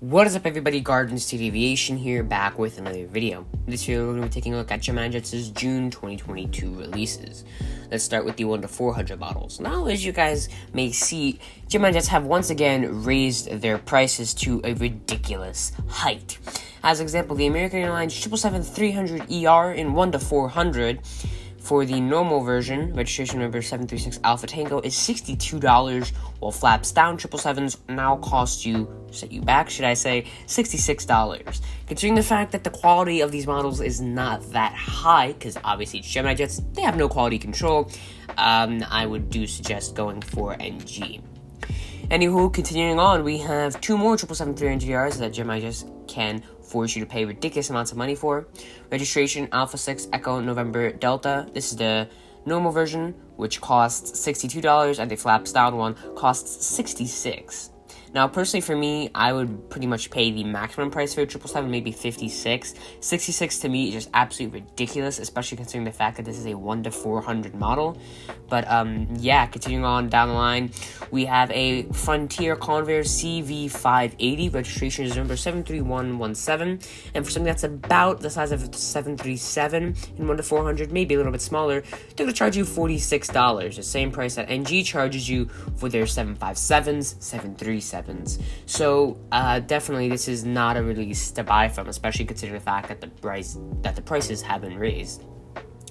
What is up everybody, Garden State Aviation here, back with another video. This video we're going to be taking a look at Gemini Jets' June 2022 releases. Let's start with the 1 to 400 models. Now, as you guys may see, Gemini Jets have once again raised their prices to a ridiculous height. As an example, the American Airlines 777-300ER in 1 to 400 for the normal version, registration number 736 Alpha Tango is $62, while flaps down 777s now cost you, set you back, should I say, $66. Considering the fact that the quality of these models is not that high, because obviously Gemini Jets, they have no quality control, um, I would do suggest going for NG. Anywho, continuing on, we have two more 777-300ERs that Gemini Jets can force you to pay ridiculous amounts of money for. Registration Alpha 6 Echo November Delta. This is the normal version, which costs $62, and the flap down one costs 66 now, personally, for me, I would pretty much pay the maximum price for a 777, maybe 56. 66 to me is just absolutely ridiculous, especially considering the fact that this is a 1 to 400 model. But um, yeah, continuing on down the line, we have a Frontier Convair CV580, registration is number 73117. And for something that's about the size of a 737 in 1 to 400, maybe a little bit smaller, they're going to charge you $46, the same price that NG charges you for their 757s, 737s. So uh, definitely, this is not a release to buy from, especially considering the fact that the price that the prices have been raised.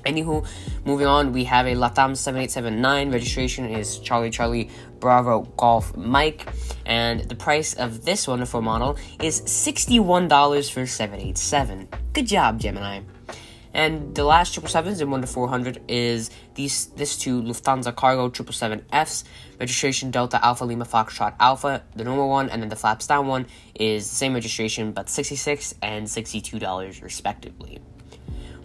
Anywho, moving on, we have a Latam 7879. Registration is Charlie Charlie Bravo Golf Mike. And the price of this wonderful model is $61 for 787. Good job, Gemini. And the last 777s in 1 to 400 is these this two Lufthansa Cargo 777Fs, registration Delta Alpha Lima Foxtrot Alpha, the normal one, and then the flaps down one is the same registration but 66 and $62 respectively.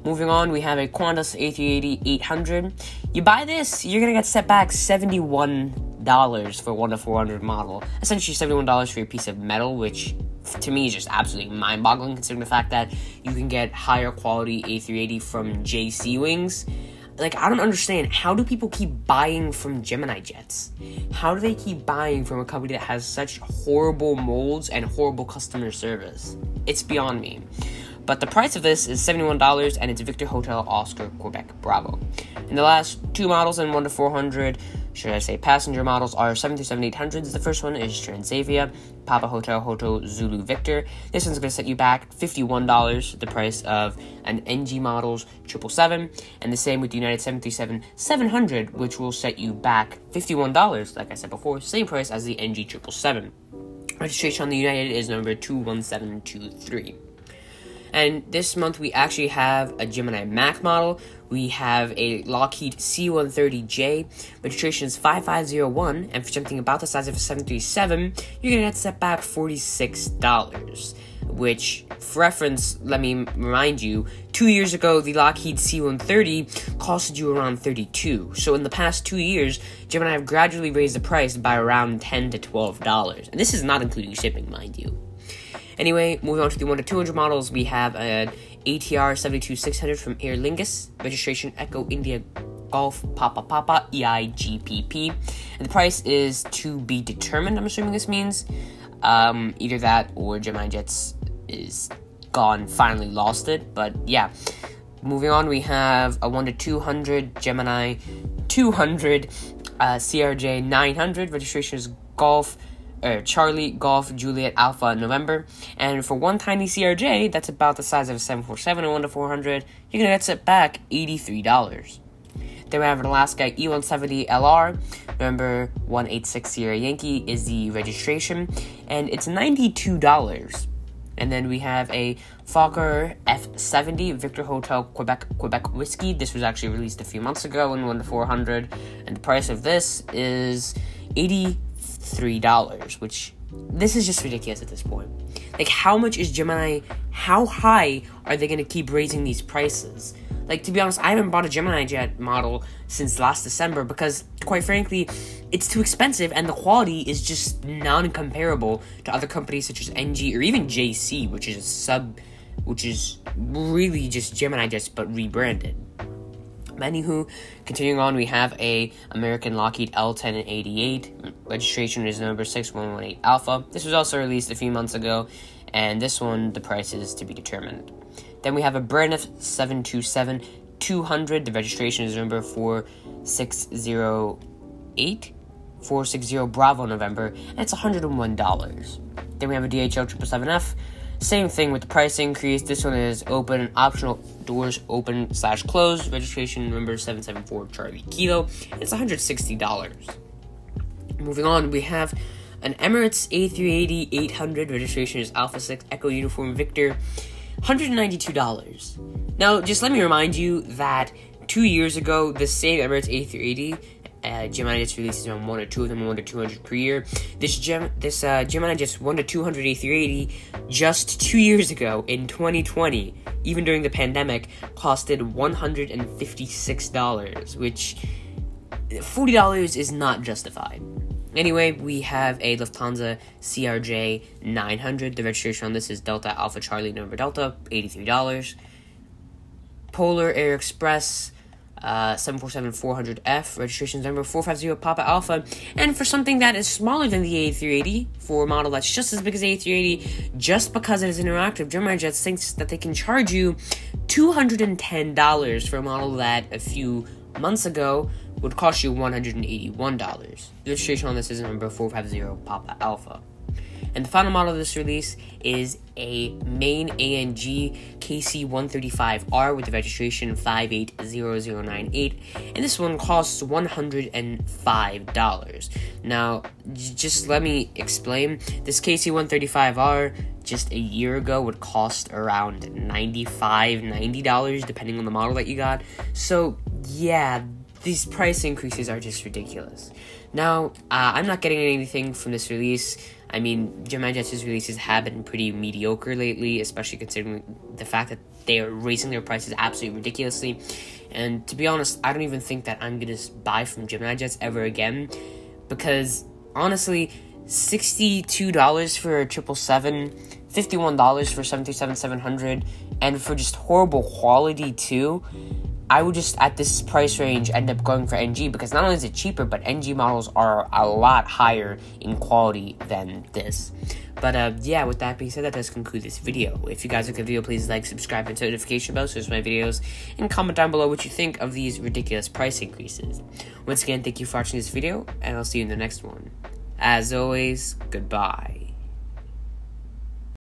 Moving on, we have a Qantas A380 800. You buy this, you're gonna get set back $71 for 1 to 400 model. Essentially $71 for a piece of metal, which to me is just absolutely mind boggling considering the fact that you can get higher quality A380 from JC Wings. Like, I don't understand. How do people keep buying from Gemini Jets? How do they keep buying from a company that has such horrible molds and horrible customer service? It's beyond me. But the price of this is $71 and it's Victor Hotel Oscar Quebec Bravo. In the last two models in 1 to 400 should I say passenger models are 737-800s. The first one is Transavia, Papa Hotel Hotel Zulu Victor. This one's going to set you back $51, the price of an NG models 777, and the same with the United 737-700, which will set you back $51, like I said before, same price as the NG 777. Registration on the United is number 21723. And this month we actually have a Gemini Mac model. We have a Lockheed C-130J. Registration is 5501, and for something about the size of a 737, you're gonna get set back $46. Which, for reference, let me remind you, two years ago the Lockheed C-130 costed you around 32. So in the past two years, Gemini have gradually raised the price by around 10 to $12. And this is not including shipping, mind you. Anyway, moving on to the 1 to 200 models, we have an ATR 72600 from Aer Lingus, registration Echo India Golf Papa Papa EIGPP, and the price is to be determined. I'm assuming this means um, either that or Gemini Jets is gone, finally lost it. But yeah, moving on, we have a 1 to 200 Gemini 200 uh, CRJ 900, registration is Golf uh, Charlie Golf Juliet Alpha November. And for one tiny CRJ, that's about the size of a 747 and 1 to 400, you're gonna get set back $83. Then we have an Alaska E170 LR. Remember, 186 Sierra Yankee is the registration, and it's $92. And then we have a Fokker F70 Victor Hotel Quebec Quebec whiskey. This was actually released a few months ago in 1 to 400, and the price of this is 80 $3, which this is just ridiculous at this point. Like, how much is Gemini? How high are they going to keep raising these prices? Like, to be honest, I haven't bought a Gemini Jet model since last December because, quite frankly, it's too expensive and the quality is just non comparable to other companies such as NG or even JC, which is a sub, which is really just Gemini Jets but rebranded. Anywho, continuing on, we have a American Lockheed L1088. Registration is number 6118 Alpha. This was also released a few months ago, and this one, the price is to be determined. Then we have a Braniff 727 200. The registration is number 4608. 460 Bravo November, and it's $101. Then we have a DHL 777F. Same thing with the price increase. This one is open, and optional doors open slash closed. Registration number 774 Charlie Kilo. It's $160. Moving on, we have an Emirates A380 800. Registration is Alpha 6 Echo Uniform Victor. $192. Now, just let me remind you that two years ago, the same Emirates A380 uh, Gemini Jets releases one or two of them, one to two hundred per year. This Gem, this uh, Gemini Jets one to two hundred A380 just two years ago in 2020, even during the pandemic, costed one hundred and fifty six dollars, which forty dollars is not justified. Anyway, we have a Lufthansa CRJ 900. The registration on this is Delta Alpha Charlie November Delta, $83. Polar Air Express uh, 747-400F, registration number 450 Papa Alpha, and for something that is smaller than the A380, for a model that's just as big as the A380, just because it is interactive, Jets thinks that they can charge you $210 for a model that a few months ago would cost you $181. The registration on this is number 450 Papa Alpha. And the final model of this release is a Maine ANG KC135R with the registration 580098, and this one costs $105. Now, just let me explain. This KC135R just a year ago would cost around $95, $90, depending on the model that you got. So, yeah, these price increases are just ridiculous. Now, uh, I'm not getting anything from this release. I mean, Gemini Jets' releases have been pretty mediocre lately, especially considering the fact that they are raising their prices absolutely ridiculously. And to be honest, I don't even think that I'm gonna buy from Gemini Jets ever again, because honestly, sixty-two dollars for a triple seven, fifty-one dollars for seven through seven seven hundred, and for just horrible quality too. I would just at this price range end up going for NG because not only is it cheaper, but NG models are a lot higher in quality than this. But uh, yeah, with that being said, that does conclude this video. If you guys like the video, please like, subscribe, and notification bell so my videos, and comment down below what you think of these ridiculous price increases. Once again, thank you for watching this video, and I'll see you in the next one. As always, goodbye.